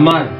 다만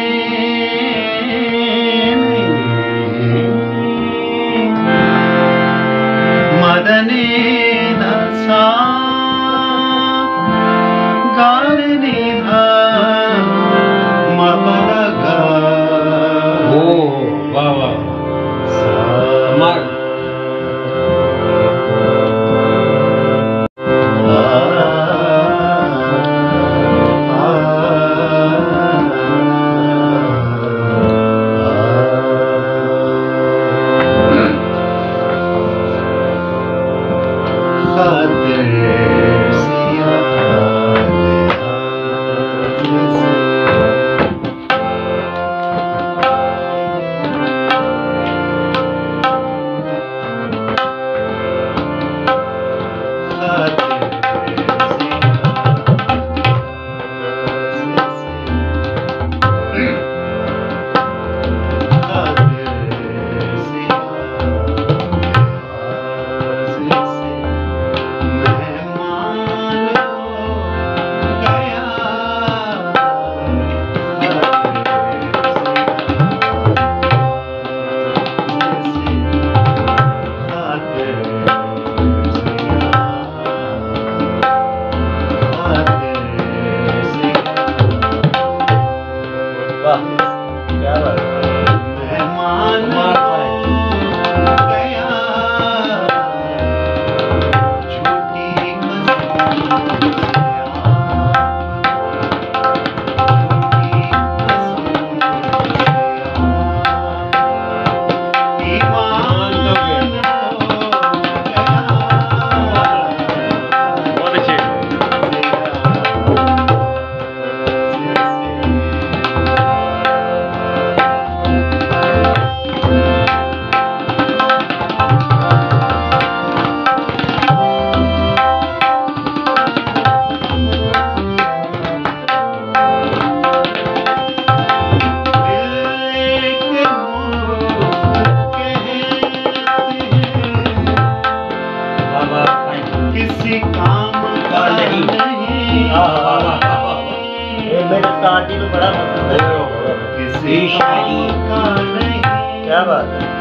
साथी